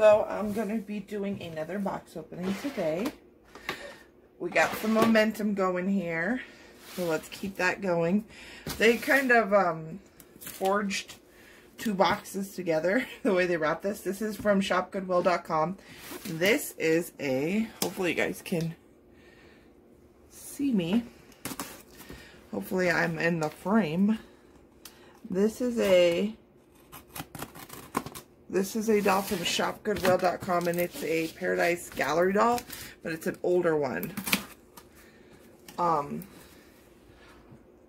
So I'm going to be doing another box opening today. We got some momentum going here. So let's keep that going. They kind of um, forged two boxes together the way they wrap this. This is from shopgoodwill.com. This is a, hopefully you guys can see me. Hopefully I'm in the frame. This is a this is a doll from shopgoodwill.com and it's a Paradise Gallery doll, but it's an older one. Um,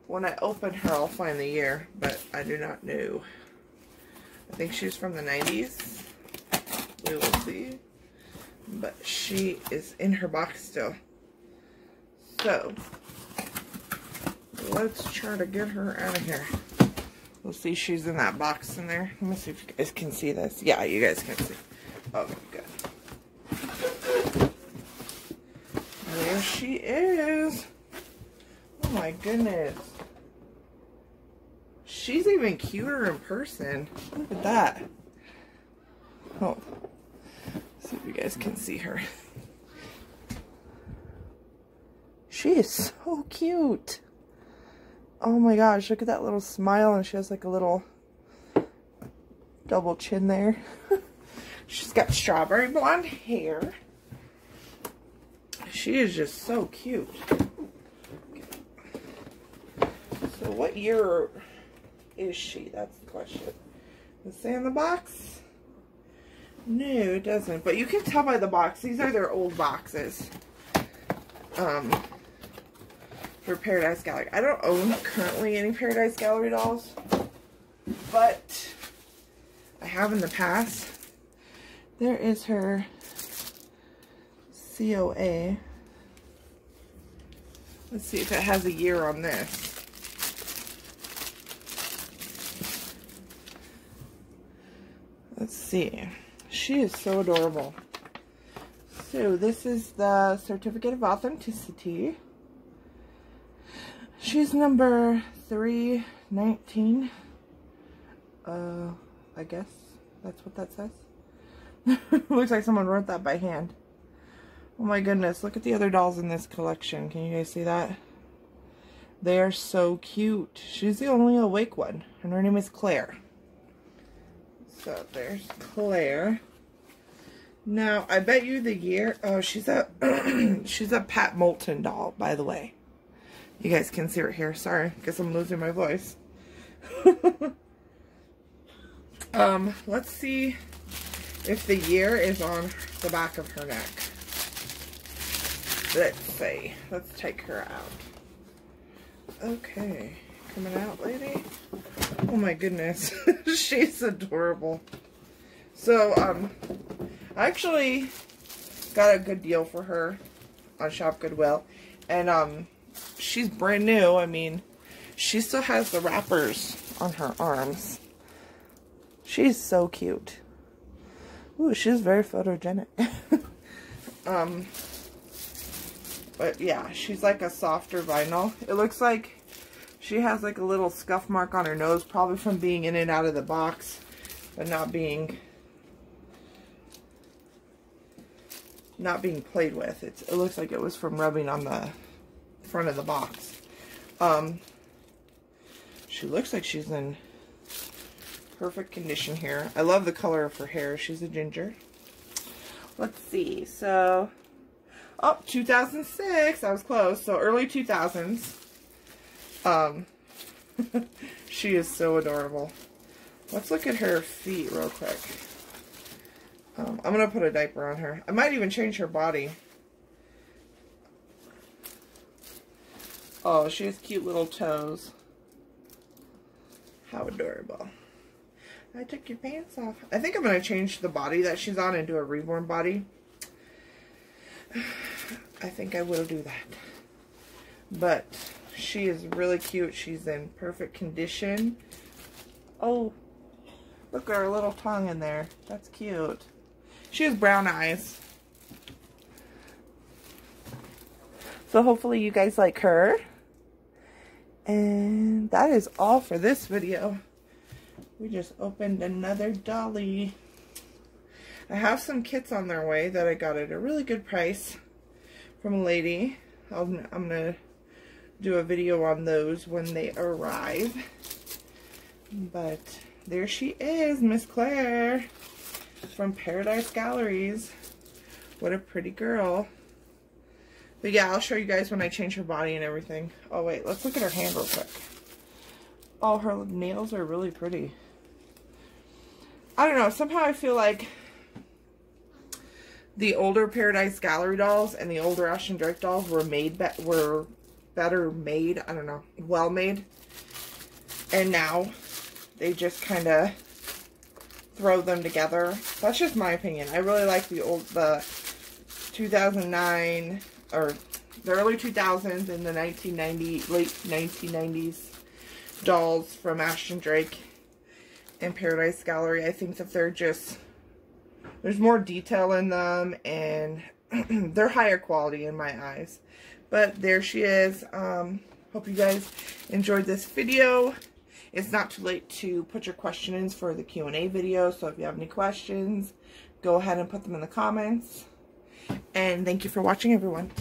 when I open her, I'll find the year, but I do not know. I think she's from the 90s. We will see. But she is in her box still. So, let's try to get her out of here. We'll see she's in that box in there. Let me see if you guys can see this. Yeah, you guys can see. Oh, okay, good. There she is. Oh my goodness. She's even cuter in person. Look at that. Oh. See if you guys can see her. She is so cute. Oh my gosh, look at that little smile and she has like a little double chin there. She's got strawberry blonde hair. She is just so cute. So what year is she? That's the question. Does it say in the box? No, it doesn't. But you can tell by the box. These are their old boxes. Um, for Paradise Gallery. I don't own currently any Paradise Gallery dolls, but I have in the past. There is her COA. Let's see if it has a year on this. Let's see. She is so adorable. So this is the Certificate of Authenticity. She's number 319. Uh, I guess that's what that says. Looks like someone wrote that by hand. Oh my goodness, look at the other dolls in this collection. Can you guys see that? They are so cute. She's the only awake one, and her name is Claire. So there's Claire. Now, I bet you the year, oh, she's a, she's a Pat Moulton doll, by the way. You guys can see her here. Sorry, because I'm losing my voice. um, let's see if the year is on the back of her neck. Let's see. Let's take her out. Okay. Coming out, lady. Oh my goodness. She's adorable. So, um, I actually got a good deal for her on Shop Goodwill. And, um, she's brand new. I mean, she still has the wrappers on her arms. She's so cute. Ooh, she's very photogenic. um, but yeah, she's like a softer vinyl. It looks like she has like a little scuff mark on her nose, probably from being in and out of the box, but not being not being played with. It's, it looks like it was from rubbing on the front of the box. Um, she looks like she's in perfect condition here. I love the color of her hair. She's a ginger. Let's see. So, oh, 2006. I was close. So, early 2000s. Um, she is so adorable. Let's look at her feet real quick. Um, I'm going to put a diaper on her. I might even change her body. Oh, she has cute little toes. How adorable. I took your pants off. I think I'm going to change the body that she's on into a reborn body. I think I will do that. But she is really cute. She's in perfect condition. Oh, look at her little tongue in there. That's cute. She has brown eyes. So hopefully you guys like her. And that is all for this video. We just opened another dolly. I have some kits on their way that I got at a really good price from a lady. i am going to do a video on those when they arrive. But there she is, Miss Claire from Paradise Galleries. What a pretty girl. But yeah, I'll show you guys when I change her body and everything. Oh wait, let's look at her hand real quick. Oh, her nails are really pretty. I don't know, somehow I feel like the older Paradise Gallery dolls and the older Ashton Drake dolls were made be were better made. I don't know, well made. And now they just kind of throw them together. That's just my opinion. I really like the old the 2009 or the early 2000s and the 1990 late 1990s dolls from Ashton Drake and Paradise Gallery. I think that they're just there's more detail in them and they're higher quality in my eyes. But there she is. Um, hope you guys enjoyed this video. It's not too late to put your questions for the Q&A video. So if you have any questions, go ahead and put them in the comments. And thank you for watching, everyone.